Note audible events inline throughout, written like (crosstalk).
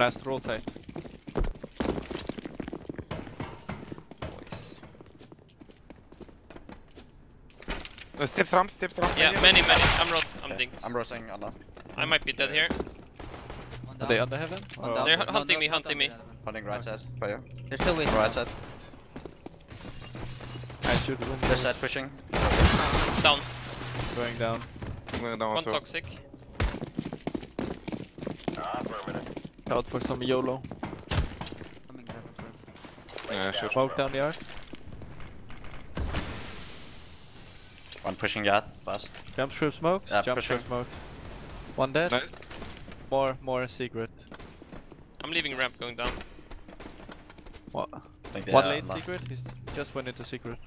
Last roll tight. Boys. Uh, steps ramp, steps ramp. Yeah, many, many. I'm rot. I'm Okay, dinked. I'm rotating under. I might be dead here. Are down. they under heaven? One Oh. down. They're No, hunting no, me, not hunting me. to eleven. Holding right side for you. They're still waiting. Right side. I should win. Left side pushing. Down. Going down. I'm going down One as well. toxic. Out for some YOLO. Coming heaven for Yeah, sure. Smoke down the arc. One pushing yard. Fast. Jump strip smokes. Yeah, Jump pushing. strip smokes. One dead. Nice. More, more secret. I'm leaving ramp going down. What? I One late last. secret. He's just went into secret.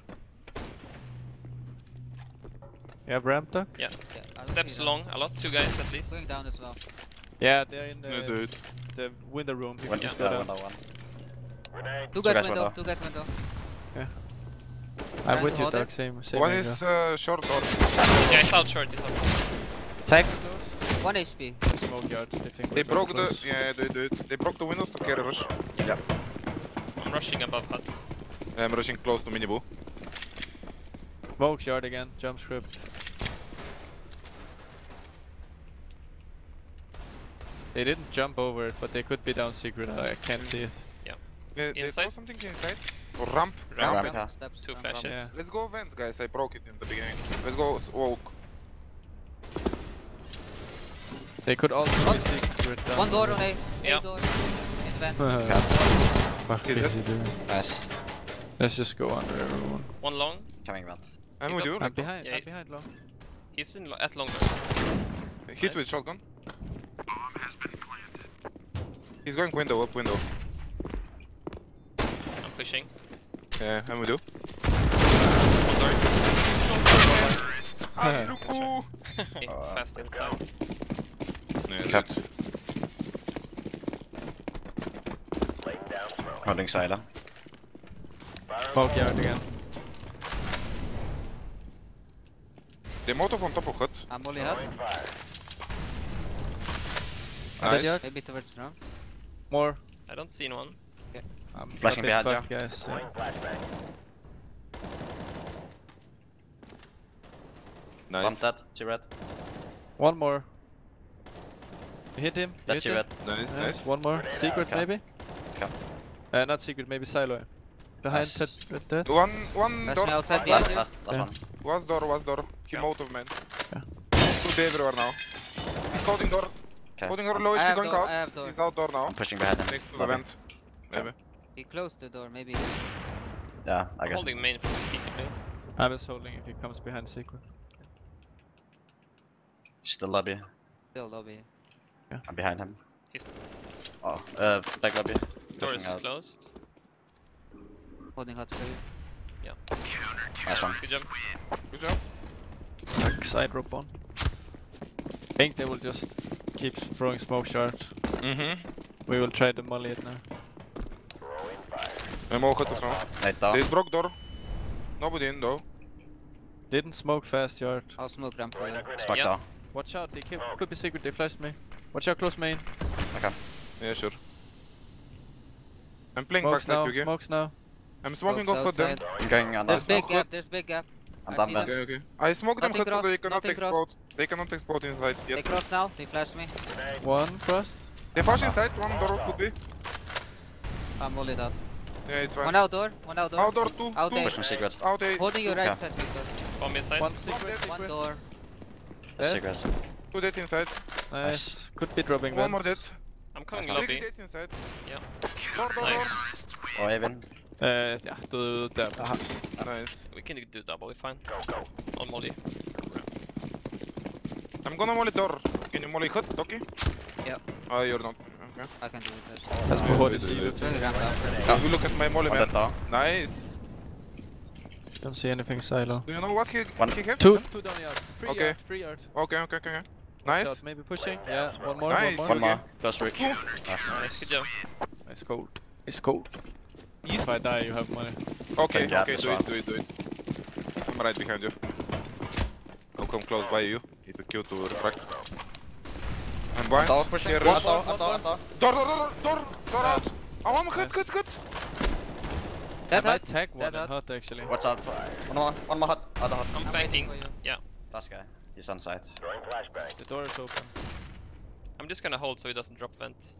You have ramp duck? Yeah, I don't Steps see long, a lot. Two guys at least. Going down as well. Yeah, they're in the, No, dude. the window room. You One, just yeah, go one down. down one. Two guys guys window. window. Two guys window. I'm with you, hold Doug. Same, same One is uh, short door. Yeah, it's out short. He's out. Tag close. One HP. Smoke yard. They think They broke very the close. yeah, they, they, they broke the windows to carry rush. Yeah. I'm rushing above hut. I'm rushing close to minibu. Smoke yard again. Jump script. They didn't jump over it, but they could be down secret. I uh, can't see it. They, they Inside? something inside. Or ramp. Ramp. Ramp. yeah. Steps. Two ramp. flashes. Yeah. Let's go vents, guys. I broke it in the beginning. Let's go s- walk. They could also One- be secret down One door on A. A Yeah. door. In vent. (laughs) Fuck Is is he doing? Nice. Let's just go under everyone. One long. Coming vent. I'm He's with you. I'm behind. Yeah, I'm behind long. He's in lo at long. Hit Nice. with shotgun. He's going window, up window. I'm pushing. Yeah, I'm with (laughs) (laughs) you. One door. Ah, That's Luku! Uh, Fast inside. Yeah, Cap. dude. Holding side. Smoke yard again. The motor on top of hut. I'm only hut. Nice. yard. Maybe towards now. More. I don't see one. I'm Flashing a bit behind fucked, guys. yeah. One Nice. dead. Two red. One more. You hit him. you That's hit two red. Nice, Nice. nice. One more. Secret Okay. maybe? Okay. Uh, not secret, maybe silo. Behind Nice. that, that, that. One, one Flashing door. outside Last, you. last, last Yeah. one. Was door, was door. He Yeah. Molotov man. Yeah. Could be everywhere now. He's holding door. Okay. Holding door low I HP going door. out. I have door. He's out door now. I'm pushing behind him. Next to the Lobby. vent. Maybe. He closed the door. Maybe. Yeah, I I'm guess. holding main from CT main. I was holding if he comes behind secret. Still lobby. Still lobby. Yeah. I'm behind him. He's- Oh, uh, back lobby. Door Pushing is out. closed. Holding hut for you. Nice one. Good job. Good job. Like side drop on. I think they will just keep throwing smoke shard. Mm-hmm. We will try to molly it now. I'm all hut as well. Nate down. They broke door. Nobody in though. Didn't smoke fast yard. I'll smoke ramp for you. Smoke Yeah. down. Watch out, they could, could be secret, they flashed me. Watch out, close main. Yeah, sure. I'm playing Smokes backside now, you smokes now. I'm smoking Smokes off them. I'm going under. There's big Smoke gap. There's big gap. I'm I done see vent. them. Okay, okay. I smoke them Nothing hut so crossed, they cannot explode. They cannot explode inside yet. They yet. cross now. They flash me. One crossed. They flash inside, one door could be. I'm only out. Yeah, it's fine. One outdoor. One outdoor. Outdoor, two, Out two. there. Pushing secret. Out A, Holding your right Yeah. side, Victor. Bomb inside. One secret, One secret. door. Dead. Secret. two dead inside. Nice. Could be dropping One more dead. I'm coming Nice one. Three lobby. dead inside. Yeah. Door, door, Nice. Oh, Evan. Uh, yeah, to the door. Nice. We can do double, we're fine. On molly. I'm gonna molly door. Can you molly hut, Doki? Yep. Oh, you're not. Okay. I can do it. There's- That's Yeah, before we the do seal. it. Going ramp after. Yeah. We look at my molly man. Nice. Don't see anything silo. Do you know what he, One- he has? Two, two down yard. Three Okay. yard, three yard. Okay, okay, okay. okay. Nice. out, maybe pushing. Yeah, one more, Nice. one One more. more. Close Rick. Nice. Nice, good job. It's cold. It's cold. If I die, you have money. Okay, okay, do it, do it, do it. I'm right behind you. I'll come close by you. Hit the kill to refract. I'm I'm blind. Door pushing. Here, One rush. door, one door, one door. Door, door, door, door, door out. Oh, I'm hit, Nice. hit, hit. I Dead might hut. tag one Dead hut. hut actually. Watch out. One more, one more hut. Other hut. I'm I'm flanking. waiting for you. Yeah. Last guy. He's on site. The door is open. I'm just gonna hold so he doesn't drop vent.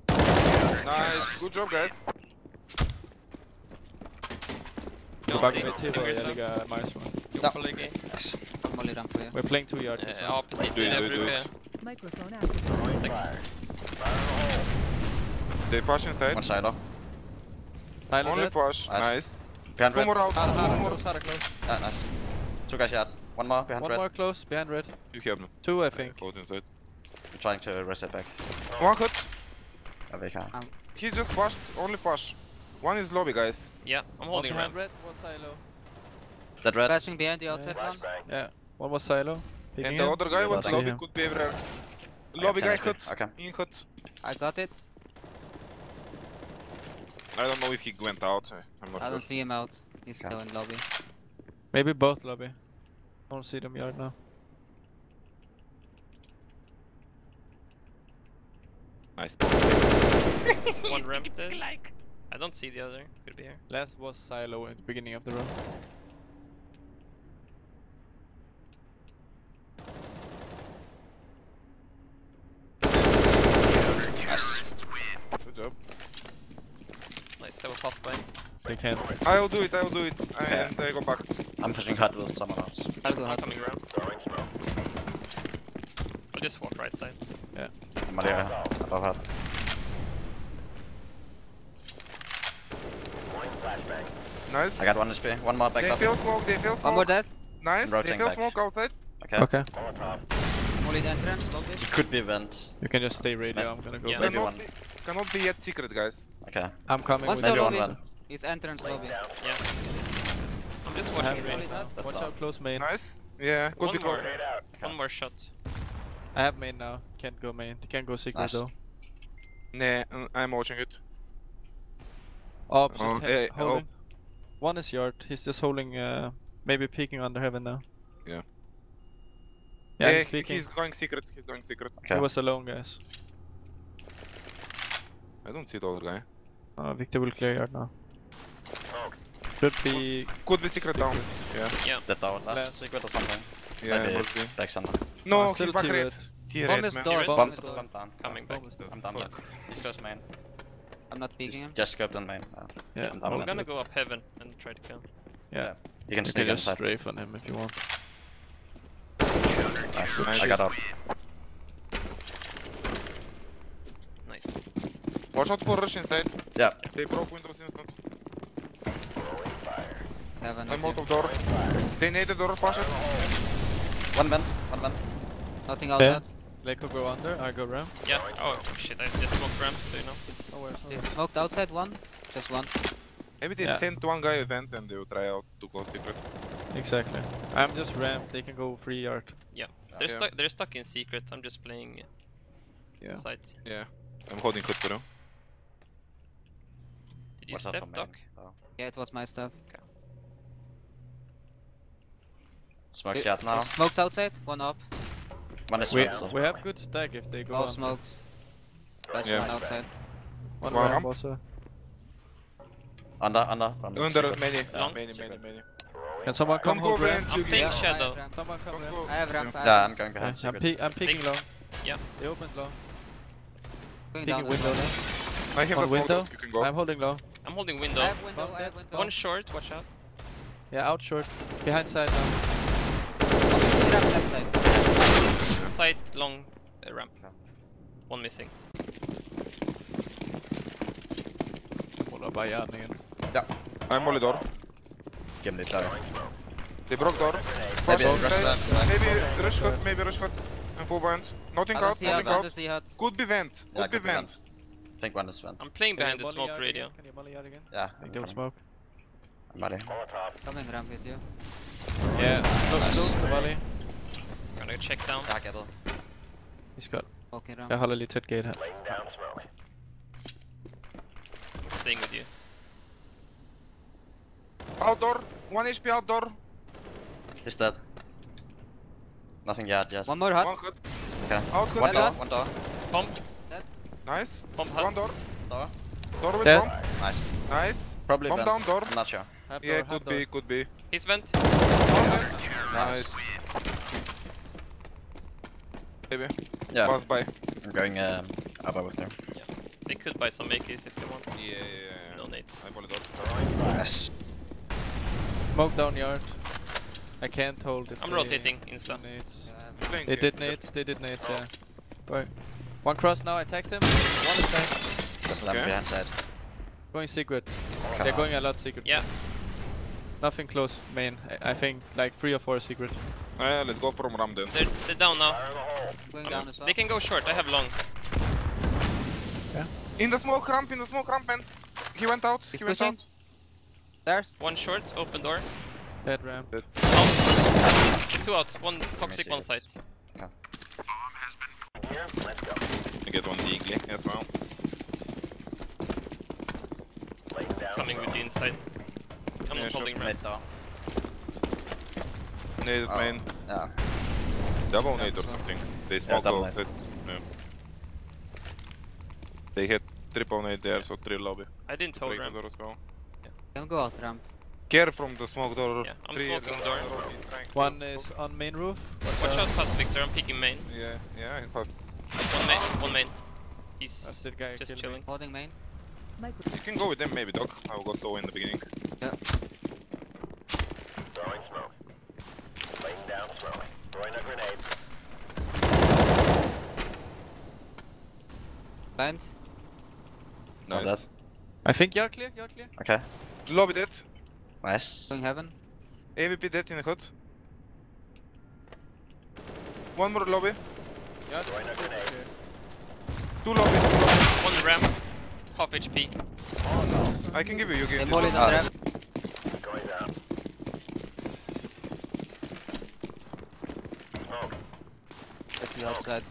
Nice, good job guys. Go back think- med till think och you're jag minus one. Jobba på läge. Yes. Molly ramp for you. We're playing two yard this eh, one. Ja. Do it, do it, do it. Microphone activated. Thanks. They push inside. One silo. Tyler Only dead. push. Nice. Nice. Behind Two red. more out. Hara, Two Hara, more. close, close. Yeah, nice. Two guys yard. One more behind One red. more close, behind red. You have them. Two I think. Both inside. I'm trying to reset back. One hit. Yeah, we can. Um. He just pushed. Only push. One is lobby, guys. Yeah, I'm holding behind ramp. red, one silo. Dead red. Flashing behind the outside one. Yeah, one was silo. Picking And the in. other guy was lobby. him. Could be everywhere. Lobby guy ten hit. Okay. In hit. I got it. I don't know if he went out. Eh. I'm not I sure. don't see him out. He's Okay. still in lobby. Maybe both lobby. I don't see them yard now. Nice. One (laughs) ramp dead. I don't see the other. Could be here. Last was silo at the beginning of the room. Nice. Good job. Nice, that was half by. They can't. I'll do it. I'll do it. Okay. And I go back. I'm pushing hut with someone else. I'll go I'm hut. coming ramp. I'll just walk right side. Maria above hut. Nice. I got one HP. One more back They up. feel smoke. They feel smoke. One more dead. Nice. They feel back. smoke outside. Okay. Okay. Molly the entrance. Lobby. He could be vent. You can just stay radio. I'm gonna go Yeah. back. Maybe cannot one. Be, cannot be yet secret, guys. Okay. I'm coming One with Maybe solo one you. mid. vent. He's entrance lobby. Yeah. I'm just I watching have main. main Watch out, close main. Nice. Yeah. Could One be close. more. One more shot. I have main now. Can't go main. They can't go secret Nice. though. Nah, uh, I'm watching it. Oh, just Oh, he- eh, oh. holding. One is yard. He's just holding. Uh, maybe peeking under heaven now. Yeah. Yeah, Yeah, he's he's going secret. He's going secret. Okay. He was alone, guys. I don't see the other guy. Uh, Victor will clear yard now. Should be. Could be secret down. Yeah. Dead tower. Last Last. secret or something. Yeah. Maybe must be. back center. No, uh, still back T red. red. T Bomb is door. Bomb Bomb, is door. bomb down. Coming back. Bomb. I'm down there. He's close main. I'm not He's peeking him. just scoped in main. Uh, Yeah, I'm down I'm gonna go up heaven and try to kill. Yeah. You can You sneak can just inside. strafe on him if you want. Nice. Nice. I got up. Watch out for rush inside. Yeah. They broke windows instant. Heaven. I'm out of door. They need the door. Push it. One vent. One vent. Nothing out Yeah. They Leko go under. I go ramp. Yeah. Oh shit! I just smoked ramp, so you know. Oh, where's They smoked outside one. Just one. Maybe they Yeah. sent one guy event and they will try out to go secret. Exactly. I'm just ramp. They can go free yard. Yeah, they're Yeah. stuck. They're stuck in secret. I'm just playing Yeah. sight. Yeah. I'm holding hood for you. Did you Watch out step for main. dock? Oh. Yeah, it was my stuff. Smokes They- yard now. Smokes outside. One up. One is We, we have good stack if they go Both on. smokes. Flash Yeah. one outside. One One ramp ramp. also. Under, under. From Under secret. many. Long. Many, many, Secret. many. Can someone come Don't go hold ramp? vent. I'm you playing get- I shadow. have ramp. Someone come Don't ramp. I have ramp. I Yeah. I'm going behind I'm, pe I'm peeking Big- long. Yeah. They opened long. Going Peeking window now. I have a window. You can go. I'm holding low. I'm holding I window. have window. I have window. One short. Watch out. Yeah, out short. Behind side now. Ramp left side. Side long uh, ramp. One missing. Hålla bara gärningen. I'm only door. Game lite klar. They broke door. Maybe Push rush inside. Maybe rush hut. Maybe rush hut. I'm full blind. Nothing Under out. sea hut. Nothing out. Under sea hut. Could be vent. Could be could be vent. Think one is vent. I'm playing behind the smoke radio. again? Can you molly yard again? Yeah. I I'm think they will coming. smoke. I'm ready. Coming ramp with you. Yeah, close, Nice. close to volley. Gonna check down. Ja, Gabble. He's got. Walking ramp. Jag håller lite tätt gate här. I'm staying with you. Outdoor. One HP outdoor. He's dead. Nothing yard, yes. One more hut. One hut. Okay. Out. One door, one door. Bomb. Nice. Bomb One hut. door. Door. Door with Dead. bomb. Nice. Nice. Probably Bomb vent. down door. I'm not sure. Half Yeah, door, half could be, door. could be. He's vent. Nice. Maybe. Yeah. Pass by. I'm going um, above with them. They could buy some AKs if they want. Yeah, yeah, yeah. No nades. I pull it up. Nice. Smoke down yard. I can't hold it. I'm rotating insta. Nades. Um, They here. did nades, they did nades, Oh. yeah. Wait. One cross now, I attacked him. One is back. Lamp Okay. behind side. Going secret. Come They're on. going a lot secret. Yeah. Nothing close main. I, I think like three or four secret. Uh, let's go from Ram then. They're, they're down now. Going down as well. They can go short. I have long. Yeah. In the smoke ramp, in the smoke ramp, man. He went out. He's he went pushing. out. There's One short. Open door. Dead ramp. Out. Two out. One toxic, see one it. site. I get one eagly as well. Coming with the inside. I'm Yeah, not sure. holding ramp. Mid door. Naded Oh. main. Yeah. Double Yeah, nade or something. They smoke double both. nade. Hit. Yeah. They hit triple nade there, so three lobby. I didn't hold Three ramp. door as well. Can go out ramp. Care from the smoke door. Yeah, I'm Three smoking door. door. He's trying to- One is on main roof. Watch out, hut, Victor. I'm peeking main. Yeah, yeah. he thought- One main. One main. That's He's the guy just killed me. chilling. Holding main. You can go with them maybe, Doc. I will go slow in the beginning. Yeah. Throwing smoke. Laying down throwing. Throwing a grenade. Not Nice. dead. I think you're clear, you're clear. Okay. Lobby dead. Nice. Going heaven. AVP dead in the hut. One more lobby. Yeah, okay. Two lobby. Two lobby. One ramp. Half HP. I can give you. You They give. mollied Ah, on nice. ramp. Quickly outside.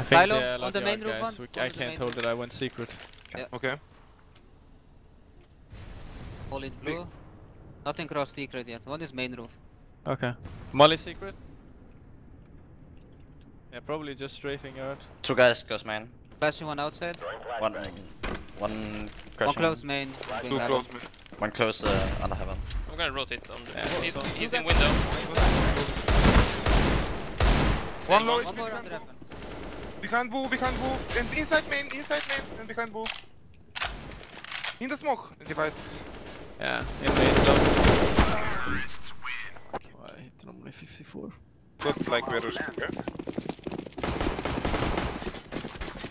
I think Milo, they are on the main roof guys. one, I can't main hold it, I went secret. Okay. All in blue. Nothing cross secret yet. One is main roof. Okay. Molly secret? Yeah, probably just strafing yard. Two guys close main. Flashing one outside. One. Uh, one One close main. Going Two heaven. close man. One close uh, under heaven. I'm gonna rotate on the. Yeah, he's so- he's in window. One low one- HP One more behind under boo. heaven. Behind boo, behind boo. And inside main, inside main, and behind boo. In the smoke the device. Yeah, in main low. I hit normally 54. But like we're okay.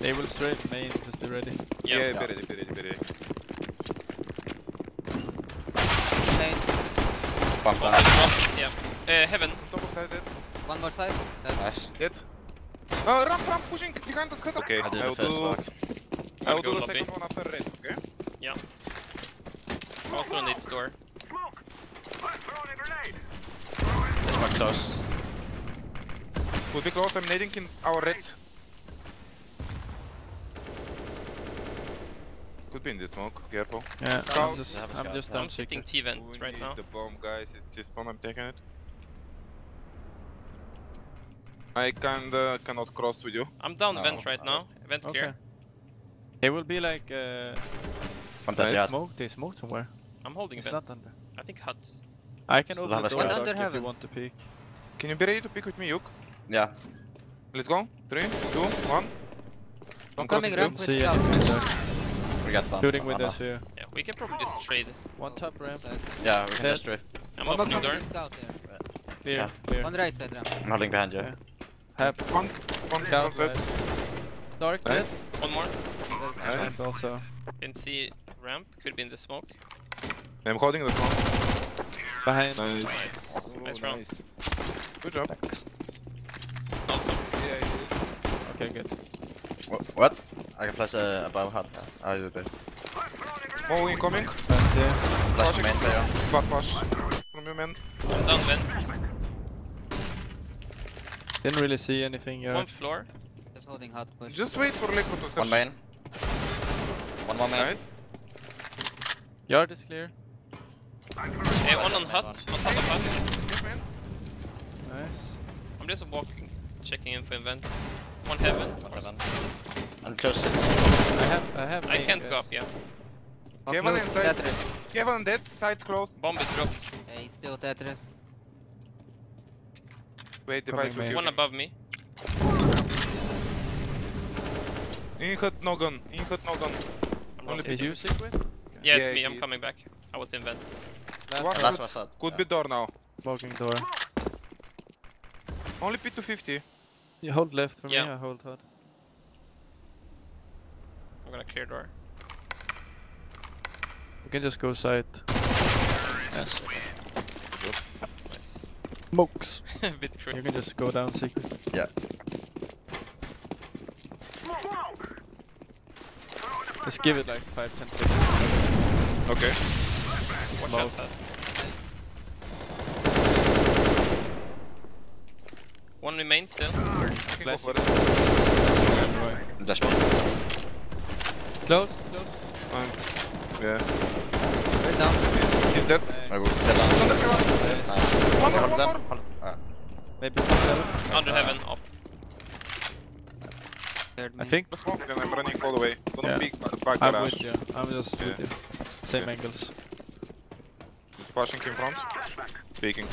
They will strafe main, just be ready. Yeah. Yeah, be ready, be ready, be ready. Main. Bump down. Yeah. Uh, heaven. On top of side dead. One more side. Dead. Nice. Dead. Uh, ramp, ramp, pushing behind the cut. Okay, I did will the first do. lock. I will do the lobby. second one after red, okay? I'll throw needs door. This one close. Could be close, I'm nading in our red. Could be in this smoke, careful. Yeah, Scout. I'm just, They have a I'm scout. just I'm down sitting secret. T vent We right need now. the bomb, guys. It's this bomb, I'm taking it. I kinda cannot cross with you. I'm down No, vent right now. Vent Okay. clear. They will be like, uh, From that they yard. smoke, they smoke somewhere. I'm holding It's vent. not under. I think hut. I can Still open have the door scout. Doc, Under if you want to peek. Can you be ready to peek with me, Yuk? Yeah. Let's go. Three, two, one. One I'm coming crossing ramp Don't with We got one. Shooting Under. windows here. Yeah, we can probably just trade. One top ramp. Yeah, we can Dead. just drift. I'm One more opening coming door. with there. Clear, Yeah. clear. One right side ramp. I'm holding behind you. Yeah. Hap, One, one, scout one red. set. Dark dead. Nice. One more. Nice. Ramp also. Didn't see ramp. Could be in the smoke. I'm holding the smoke. Behind. Nice. Nice. Oh, Nice round. nice. Good job. Thanks. Also. Yeah, yeah, yeah. Okay, good. Wh- What? I can place a above hut. How you do it? More incoming. Last here. Flash main player. Bad push. From you, man. I'm down vent. Didn't really see anything One floor. Just holding hot push. Just wait for Leko to search. One main. One more main. Nice. Yard is clear. Uh, one on hut. On top of hut. Nice. I'm just walking. Checking in for invent. One heaven. One heaven. And close. I have, I have. I can't go up, yeah. One Kevin close, inside. Tetris. Kevin dead, side close. Bomb is dropped. Yeah, he's still Tetris. Wait, Coming device will main. kill One above me. In hit no gun, in hit no gun. I'm Only rotating. Is you secret? Yeah, it's Yeah, me. I'm he's- coming back. I was invent. Last What? Last was out. Could yeah. be door now. Smoking door. Only P250. You hold left for Yeah. me, I hold hot. I'm gonna clear door. We can just go side. Yes. Nice. Smokes. (laughs) Bit crit. You can just go down secret. Yeah. Just give it like 5 10 seconds. Okay. Watch Smoke. out that. One remains still. I can go Flash. for it. Dash me. Close, close. Um, yeah. We're down. He's dead. I will Nice. get down. Under heaven. Nice. One more, one more. Hold- ah, Maybe seven. Under heaven, up. Third I main. think. Smoke and I'm running all the way. Gonna Yeah. peek ba- back I'm garage. with you. I'm just Yeah. with you. Same Yeah. angles. He's pushing in front. Peeking.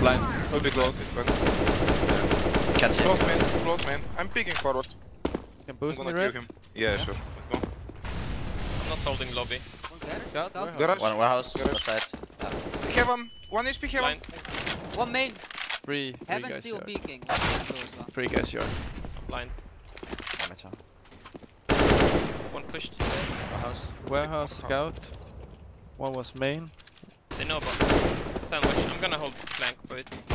Blind. Will be close. It's fine. Can't see. Close man, close man. I'm peeking forward. Can I'm gonna red. kill him. Yeah, sure. Holding lobby. One garage, Scout, scout. warehouse. Garage. One warehouse. Garage. Outside. Heaven. One HP heaven. Blind. One main. Three, three Heaven guys still peeking. One main blue as well. Three guys yard. I'm blind. Damn it. One pushed you. Warehouse. Warehouse, scout. One was main. They know about sandwich. I'm gonna hold flank, but it's,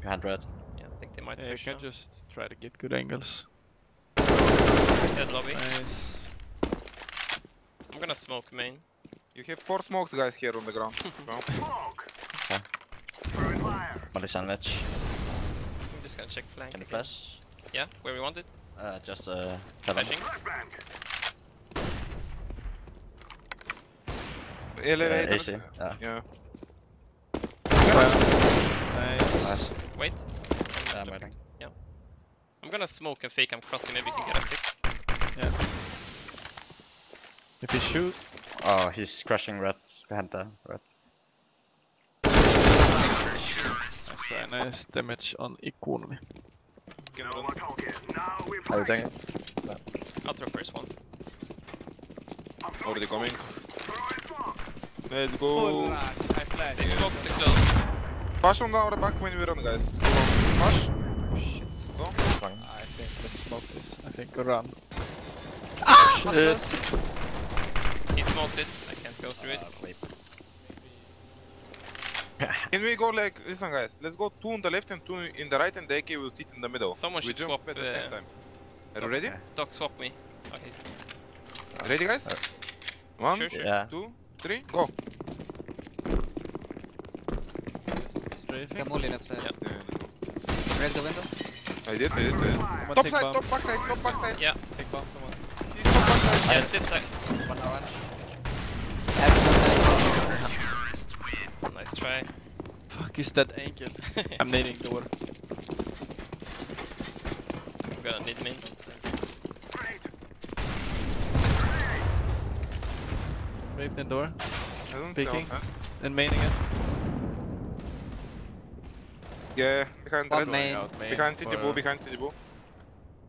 Behind red. yeah, I think they might Yeah, you can now. just try to get good angles. Dead lobby. Nice. I'm gonna smoke main. You have four smokes guys here on the ground. (laughs) Well, Molly sandwich. I'm just gonna check flank. Can you again. flash? Yeah, where we want it. Uh, just uh. Flashing. elevator. Uh, AC. Yeah. Yeah. Nice. Nice. Wait. Yeah, I'm I'm. I'm gonna smoke and fake I'm crossing. Maybe you can get a pick. If you shoot, Oh, he's crushing red. Behind the red. Uh, nice try. Nice damage on economy. Can run. Are you doing it? No. I'll throw first one. Already coming. Let's go. They smoked the close. Push on our back when we run, guys. Push. Shit. Fine. I think let's smoke this. I think run. One Shit. Close. He smoked it. I can't go through it. Uh, wait. (laughs) Can we go like, listen guys, let's go two on the left and two in the right and the AK will sit in the middle. Someone we should jump swap, at the same uh, time. Are you ready? Okay. Doc, swap me. Okay. Ready guys? Uh, One, Sure, sure. Yeah. two, three, go. Just strafing. Got molly left side. Yeah. Break the window. I did, I did, I did. Someone Top side, bomb. top back side, top back side. Yeah. Take bomb, someone. He's top back side. Yes, this side. One orange. Heaven. (laughs) Nice try. Fuck is that anchor? (laughs) I'm nading door. I'm gonna need main. Raped eh? in door. I don't Peeking. see outside. And main again. Yeah, behind One red. main. Out main Behind city for- bull, behind city bull.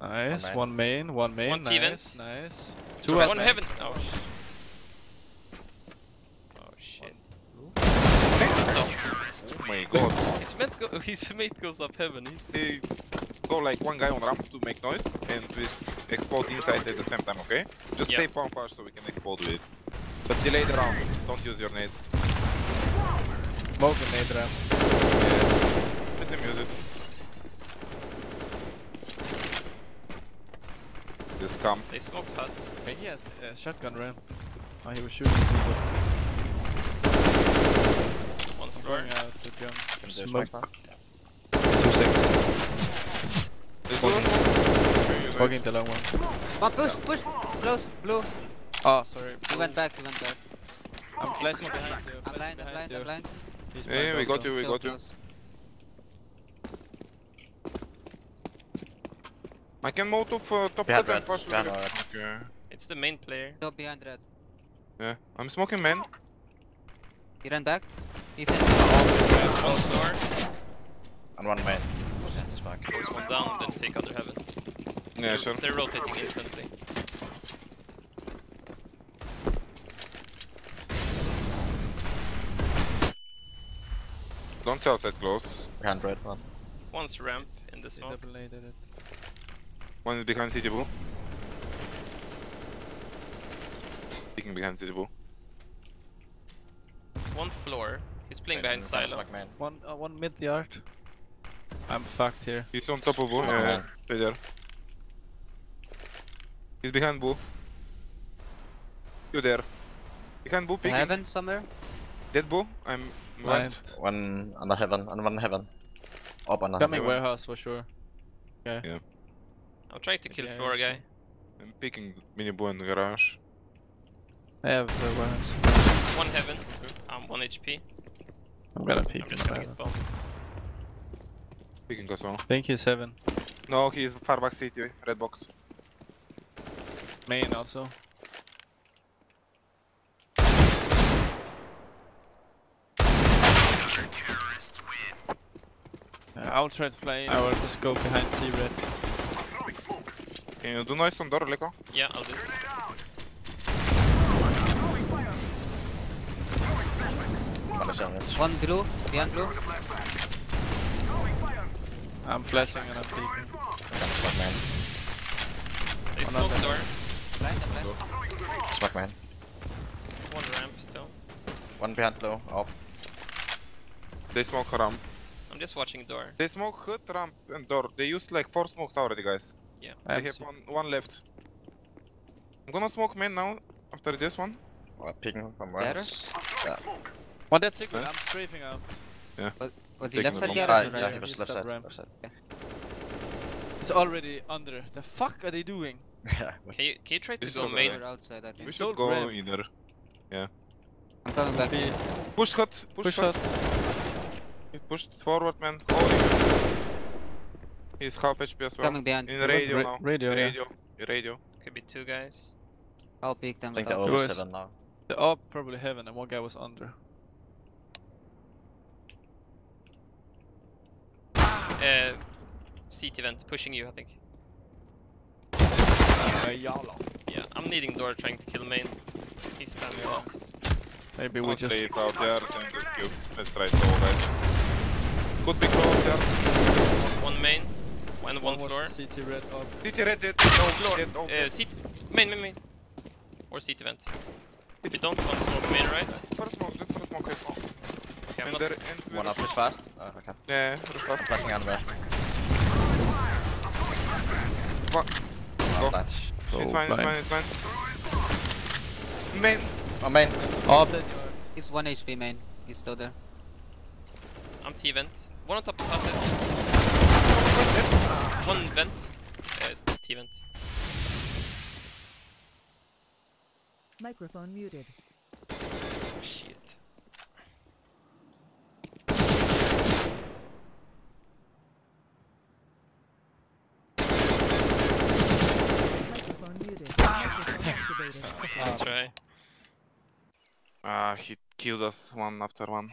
Nice. One main. One main. One nice. T-vent. Nice. Two Two one out main. heaven. Oh, sh- oh shit. Oh my god. His mate, go his mate goes up (laughs) heaven. He's They go like one guy on ramp to make noise and we explode inside at the same time, okay? Just Yeah. save one flash so we can explode with it. But delay the round, don't use your nades. Smoke and nade ramp. Yeah. Let them use it. Just come. they smoked hut. I he has a shotgun ramp. Oh, he was shooting people. One floor. The jump. Smoke. smoke. Two six. Let's go. Walking the long one. One push, push. Close. Blue. Oh, sorry. He went back. He went back. I'm flashing behind you. I'm blind. I'm blind. I'm blind. He's Yeah, we got you, we got you. I can move to uh, top Behind cut and red, push red. red. Okay. It's the main player. Go behind red. Yeah. I'm smoking main. He ran back. He's in. Close door. And one main. Smoke. Force one down, then take under heaven. Yeah, they're, sure. They're rotating instantly. Don't tell that close. Behind red one. One's ramp in the They smoke. it. One is behind CT blue. Peeking behind CT blue. One floor. He's playing behind one silo. Smoke. One, uh, one mid yard. I'm fucked here. He's on top of blue. Oh, Yeah, yeah. man. Stay there. He's behind blue. You there. Behind blue, peeking. Heaven somewhere. Dead blue. I'm Blind. blind. One under heaven. And one heaven. Up under Coming heaven. warehouse for sure. Yeah. I'm trying to kill Okay, floor guy. I'm picking mini blue in the garage. I have the warehouse. One heaven. Um, one HP. I'm gonna peek. I'm just gonna him. get bombed. Peeking as well. I think he's heaven. No, he's far back CT. Red box. Main also. Uh, I'll try to play. I will just go behind T red. Can you do noise on door, Leko? Yeah, I'll do it. One is on. One blue. Behind blue. I'm flashing and I'm peeking. One smoke main. They One smoke other. door. Blind, I'm blind. Smoke main. One ramp still. One behind blue. Up. They smoke ramp. I'm just watching door. They smoke hood, ramp, and door. They used like four smokes already, guys. Yeah. I They have have one, one left. I'm gonna smoke main now. After this one. Well, peeking from Better? Yeah. One dead signal. Huh? I'm strafing out. Yeah. Was he left side bomb. garage Ah, yeah, he was He's left sub side. Left side. It's already under. The fuck are they doing? (laughs) Yeah. Can you, can you try to go is main? Outside, I We think. It's should so go ramp. Yeah. I'm coming back. Be Push hut, push, push hut. shot. He pushed forward, man. Holy. He's half HP as well. Coming behind. In radio Ra- now. radio, yeah. radio. Radio. Could be two guys. I'll peek them. I think with they're up. over seven now. The up probably heaven and one guy was under. Uh, CT vent pushing you, I think. Uh, Yala. Yeah, I'm needing door trying to kill main. He's spamming a lot. Maybe we Don't just. stay out there and just kill. Let's try to go, guys. Could be close there. One main, one one was floor. CT red up. CT red dead. No, No, floor. dead. Oh, Uh, CT, main, main, main. Or CT vent. If you don't want smoke main, right? First smoke, just first smoke, yes. Okay, I'm And not. there, and One up is fast. Oh, okay. Yeah, rush fast. Flashing under. Fuck. Go. Flash. So it's fine, it's fine, it's fine. Main. Oh, main. Oh, then you are. He's 1 HP main. He's still there. I'm T vent. One on top of house. One vent. Uh, it's T vent. Microphone muted. Shit. Microphone muted. Microphone activated. Let's try. Ah, he killed us one after one.